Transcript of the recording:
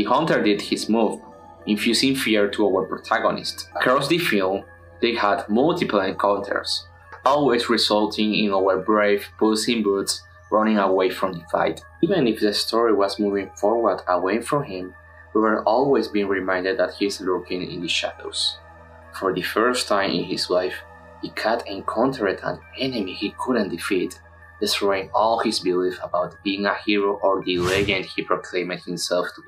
The hunter did his move, infusing fear to our protagonist. Across the film, they had multiple encounters, always resulting in our brave Puss in Boots running away from the fight. Even if the story was moving forward away from him, we were always being reminded that he is lurking in the shadows. For the first time in his life, the cat encountered an enemy he couldn't defeat, destroying all his belief about being a hero or the legend he proclaimed himself to be.